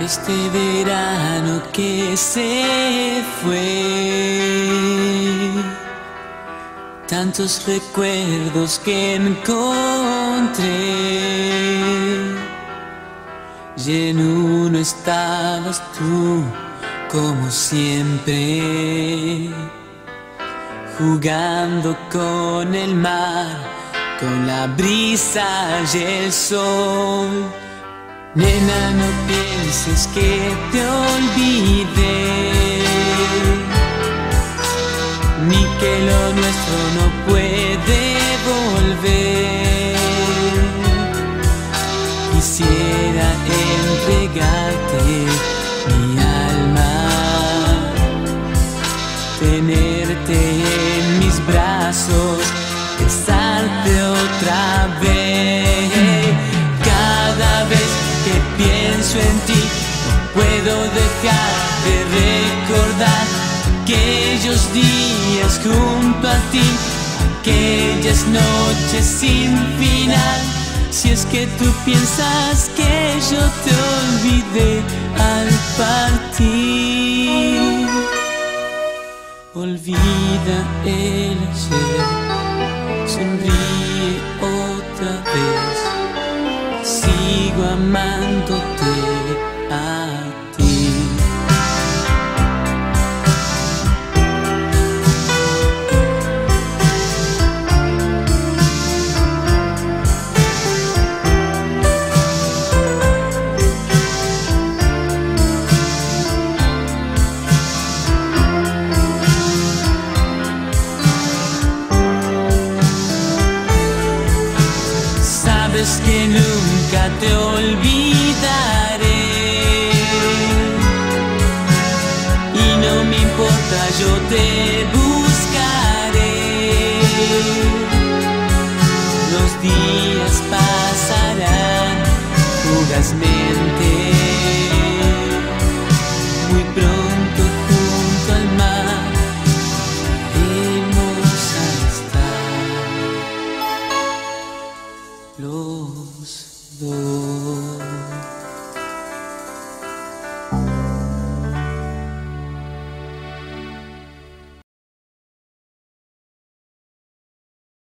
Este verano que se fue, tantos recuerdos que encontré, y en uno estabas tú, como siempre, jugando con el mar, con la brisa y el sol. Nena, no pienses que te olvidé, ni que lo nuestro no puede volver. Quisiera entregarte mi alma, tenerte en mis brazos, dejar de recordar aquellos días junto a ti, aquellas noches sin final. Si es que tú piensas que yo te olvidé al partir, olvida el ayer, sonríe otra vez sigo amándote a Sabes que nunca te olvidaré y no me importa, yo te buscaré. Los días pasarán fugazmente,